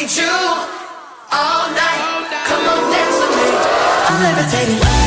need you all night. Come on, dance with me. I'm levitating.